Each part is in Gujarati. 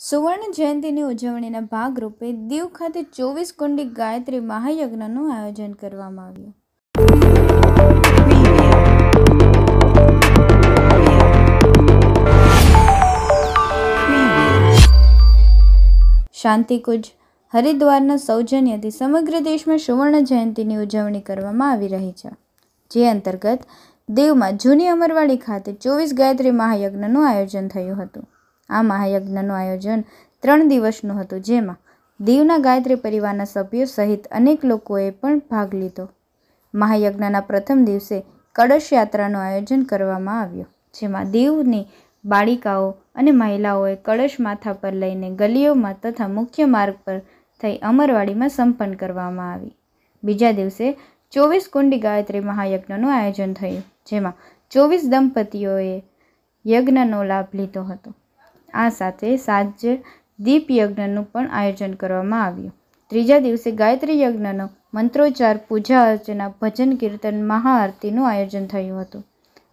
સુવર્ણ જયંતિની ઉજવણીના ભાગરૂપે દીવ ખાતે ચોવીસ કુંડી ગાયત્રી મહાયજ્ઞનું આયોજન કરવામાં આવ્યું. શાંતિકુંજ, હરિદ્વારના સૌજન્યથી સમગ્ર દેશમાં સુવર્ણ જયંતિની ઉજવણી કરવામાં આવી રહી છે. જે અંતર્ગત દેવમાં જૂની અમરવાડી ખાતે ચોવીસ ગાયત્રી મહાયજ્ઞનું આયોજન થયું હતું. આ મહાયજ્ઞનું આયોજન ત્રણ દિવસનું હતું, જેમાં દીવના ગાયત્રી પરિવારના સભ્યો સહિત અનેક લોકોએ પણ ભાગ લીધો. મહાયજ્ઞના પ્રથમ દિવસે કળશ યાત્રાનું આયોજન કરવામાં આવ્યું, જેમાં દીવની બાળિકાઓ અને મહિલાઓએ કળશ માથા પર લઈને ગલીઓમાં તથા મુખ્ય માર્ગ પર થઈ અમરવાડીમાં સંપન્ન કરવામાં આવી. બીજા દિવસે ચોવીસ કુંડી ગાયત્રી મહાયજ્ઞનું આયોજન થયું, જેમાં ચોવીસ દંપતીઓએ યજ્ઞનો લાભ લીધો હતો. આ સાથે સાંજ દીપ યજ્ઞનું પણ આયોજન કરવામાં આવ્યું. ત્રીજા દિવસે ગાયત્રી યજ્ઞનો મંત્રોચ્ચાર, પૂજા અર્ચના, ભજન કીર્તન, મહાઆરતીનું આયોજન થયું હતું.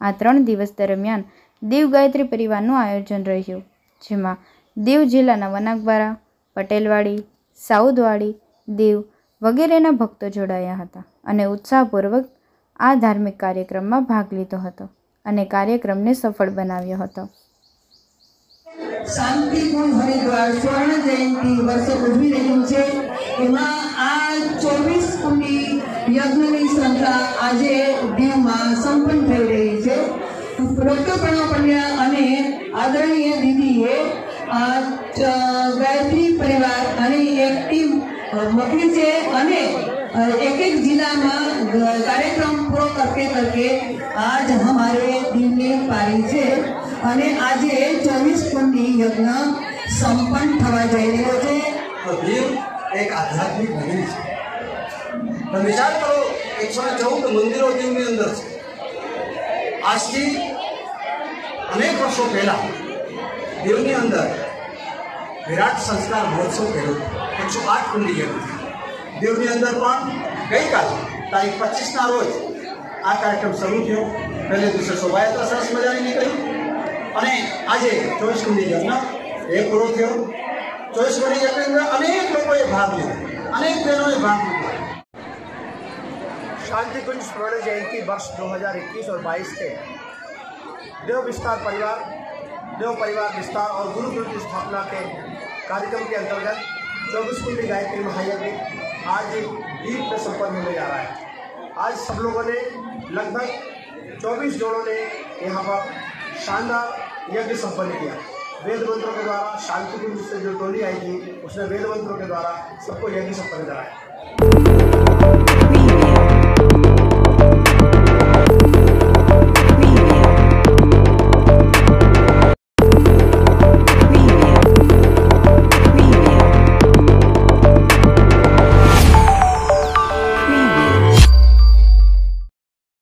આ ત્રણ દિવસ દરમિયાન દીવ ગાયત્રી પરિવારનું આયોજન રહ્યું, જેમાં દીવ જિલ્લાના વનાકબારા પટેલવાડી, સાઉદવાડી, દીવ વગેરેના ભક્તો જોડાયા હતા અને ઉત્સાહપૂર્વક આ ધાર્મિક કાર્યક્રમમાં ભાગ લીધો હતો અને કાર્યક્રમને સફળ બનાવ્યો હતો. શાંતિપૂર્ણ હરિદ્વાર, સ્વર્ણ જયંતિ વર્ષે ઉજવી રહ્યું છે. એમાં આ ચોવીસ કુંડી યજ્ઞની સંસ્થા આજે દીવમાં સંપન્ન થઈ રહી છે. ડૉક્ટર પ્રણવ અને આદરણીય દીદીએ ગાયત્રી પરિવાર અને એક ટીમ મોકલી છે અને એક એક જિલ્લામાં કાર્યક્રમ પૂરો કરકે કરકે આજ હમારે દિલની પારી છે. અને આજે ચોવીસ કુંડી યજ્ઞ સંપન્ન થવા જઈ રહ્યો છે. તો દીવ એક આધ્યાત્મિક મંદિર છે. તમે વિચાર કરો, એકસો ને ચૌદ મંદિરો દીવની અંદર છે. આજથી અનેક વર્ષો પહેલા દીવની અંદર વિરાટ સંસ્કાર મહોત્સવ કર્યો એકસો આઠ કુંડી યજ્ઞ. દીવની અંદર પણ ગઈકાલે તારીખ પચીસના રોજ આ કાર્યક્રમ શરૂ થયો. પહેલે દિવસે શોભાયાત્રા સરસ મજાની નીકળી. આજે ચોવીસ કુંડી યજ્ઞ એ પૂરો થયો ચોવીસ કુંડી યજ્ઞની અંદર અનેક લોકોએ ભાગ લીધો અનેક બહેનોએ ભાગ લીધો शांति कुंज स्वर्ण जयंती वर्ष 2021 और 22 के देव विस्तार परिवार देव परिवार विस्तार और गुरुकुल की स्थापना के कार्यक्रम के अंतर्गत चौबीस कुंडी गायत्री महायज्ञ आज दीप में संपन्न होने जा रहा है आज सब लोगों ने लगभग 24 जोड़ों ने यहाँ पर शानदार यज्ञ संपन्न किया वेद मंत्रों के द्वारा शांति कुंज से जो टोली आई थी उसने वेद मंत्रों के द्वारा सबको यज्ञ संपन्न कराया